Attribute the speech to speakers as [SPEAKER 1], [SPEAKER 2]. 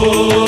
[SPEAKER 1] Oh.